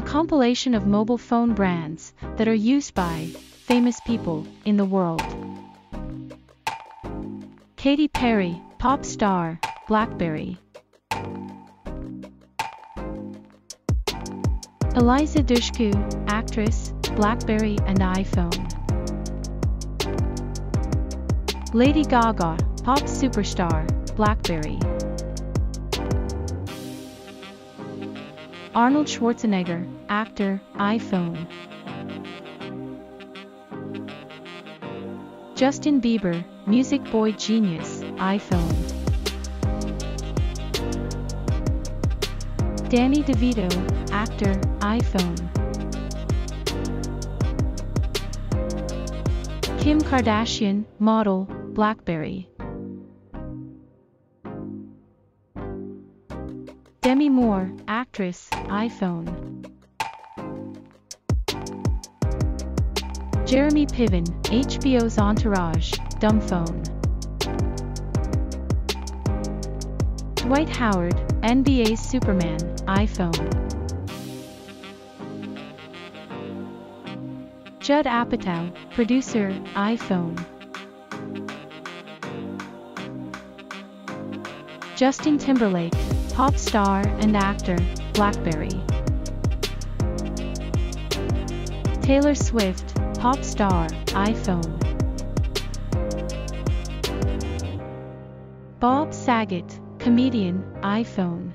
A compilation of mobile phone brands that are used by famous people in the world. Katy Perry, pop star, BlackBerry. Eliza Dushku, actress, BlackBerry and iPhone. Lady Gaga, pop superstar, BlackBerry. Arnold Schwarzenegger, actor, iPhone. Justin Bieber, music boy genius, iPhone. Danny DeVito, actor, iPhone. Kim Kardashian, model, BlackBerry. Demi Moore, actress, iPhone. Jeremy Piven, HBO's Entourage, dumb phone. Dwight Howard, NBA's Superman, iPhone. Judd Apatow, producer, iPhone. Justin Timberlake, pop star and actor, BlackBerry. Taylor Swift, pop star, iPhone. Bob Saget, comedian, iPhone.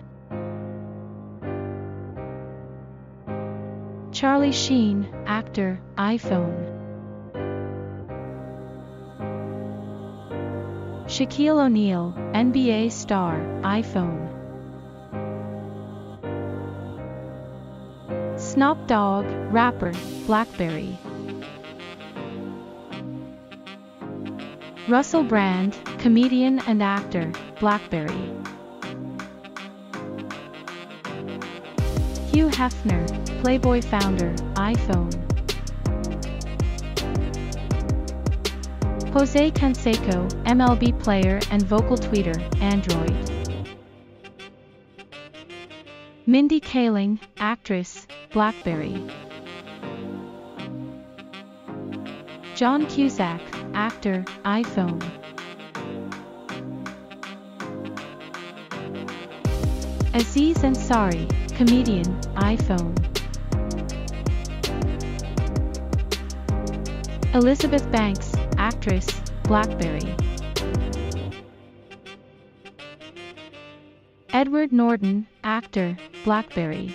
Charlie Sheen, actor, iPhone. Shaquille O'Neal, NBA star, iPhone. Snoop Dogg, rapper, BlackBerry. Russell Brand, comedian and actor, BlackBerry. Hugh Hefner, Playboy founder, iPhone. Jose Canseco, MLB player and vocal tweeter, Android. Mindy Kaling, actress, BlackBerry. John Cusack, actor, iPhone. Aziz Ansari, comedian, iPhone. Elizabeth Banks, actress, BlackBerry. Edward Norton, actor, BlackBerry.